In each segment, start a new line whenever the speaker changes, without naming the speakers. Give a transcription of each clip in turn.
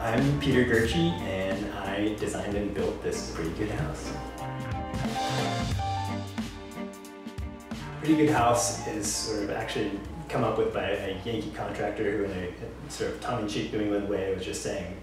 I'm Peter Gurche, and I designed and built this Pretty Good House. Pretty Good House is sort of actually come up with by a Yankee contractor who in a sort of tongue-in-cheek New England way was just saying,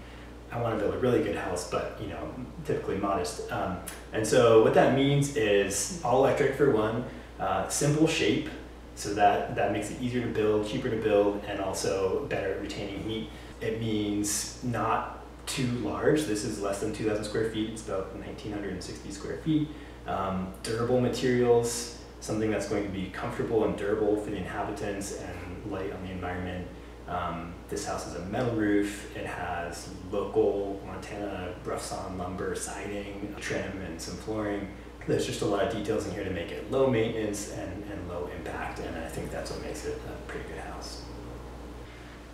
I want to build a really good house, but you know, typically modest. Um, and so what that means is all electric for one, uh, simple shape, so that, that makes it easier to build, cheaper to build, and also better at retaining heat. It means not too large. This is less than 2,000 square feet. It's about 1,960 square feet. Um, durable materials, something that's going to be comfortable and durable for the inhabitants and light on the environment. Um, this house has a metal roof. It has local Montana rough sawn lumber siding, trim, and some flooring. There's just a lot of details in here to make it low maintenance and, and low impact, and I think that's what makes it a pretty good house.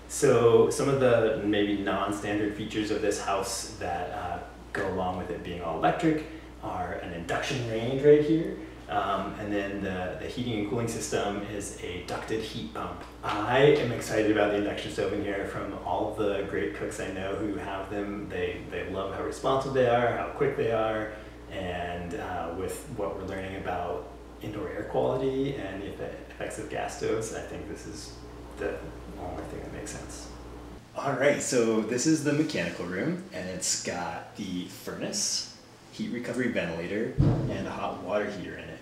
So some of the maybe non-standard features of this house that uh, go along with it being all electric are an induction range right here. Um, and then the, the heating and cooling system is a ducted heat pump. I am excited about the induction stove in here from all the great cooks I know who have them. They, they love how responsive they are, how quick they are, and uh, with what we're learning about indoor air quality and the effects of gas stoves, I think this is the only thing that makes sense. All right, so this is the mechanical room, and it's got the furnace, heat recovery ventilator, and a hot water heater in it.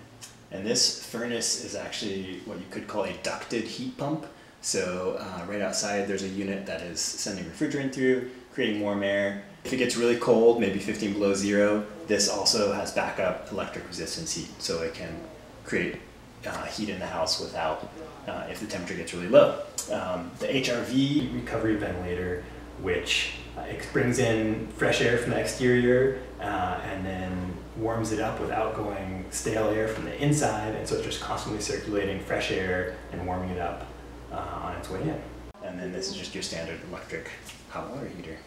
And this furnace is actually what you could call a ducted heat pump. So uh, right outside there's a unit that is sending refrigerant through, creating warm air. If it gets really cold, maybe 15 below zero, this also has backup electric resistance heat, so it can create uh, heat in the house without, uh, if the temperature gets really low. Um, the HRV recovery ventilator, which uh, brings in fresh air from the exterior uh, and then warms it up without going stale air from the inside, and so it's just constantly circulating fresh air and warming it up uh, on its way in. And then this is just your standard electric hot water heater.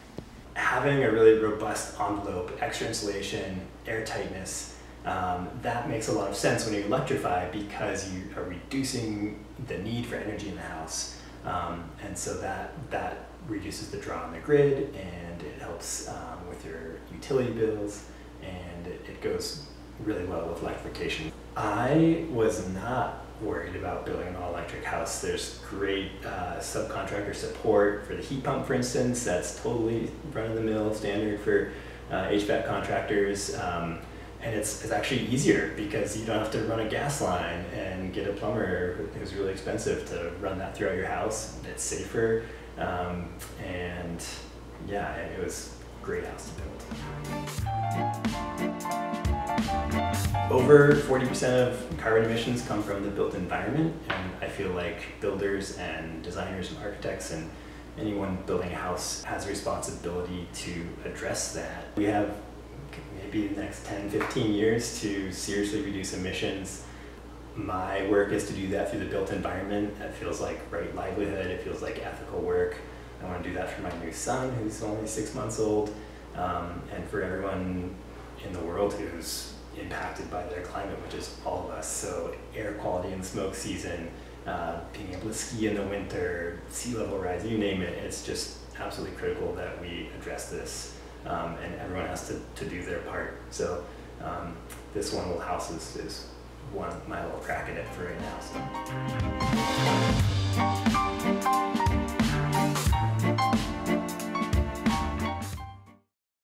Having a really robust envelope, extra insulation, air tightness, um, that makes a lot of sense when you electrify because you are reducing the need for energy in the house. Um, and so that, that reduces the draw on the grid and it helps um, with your utility bills and it, it goes really well with electrification. I was not worried about building an all-electric house. There's great uh, subcontractor support for the heat pump, for instance. That's totally run-of-the-mill standard for uh, HVAC contractors. Um, and it's, it's actually easier because you don't have to run a gas line and get a plumber who's really expensive to run that throughout your house. It's safer, um, and yeah, it was a great house to build. Over 40% of carbon emissions come from the built environment, and I feel like builders and designers and architects and anyone building a house has a responsibility to address that. We have maybe the next 10, 15 years to seriously reduce emissions. My work is to do that through the built environment. That feels like right livelihood, it feels like ethical work. I want to do that for my new son, who's only six months old, um, and for everyone in the world who's impacted by their climate, which is all of us. So air quality in smoke season, uh, being able to ski in the winter, sea level rise, you name it, it's just absolutely critical that we address this um, and everyone has to, to do their part. So um, this one little house is, is one my little crack at it for right now. So.